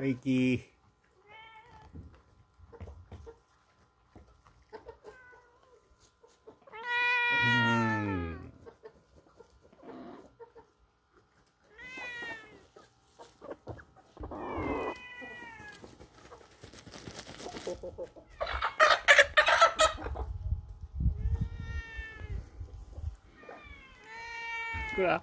かいきくら？